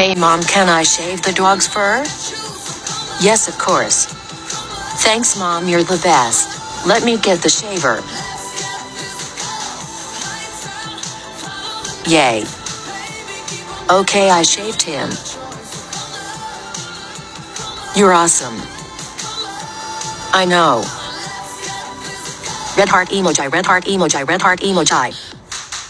Hey mom, can I shave the dog's fur? Yes, of course. Thanks mom, you're the best. Let me get the shaver. Yay. Okay, I shaved him. You're awesome. I know. Red heart emoji, red heart emoji, red heart emoji.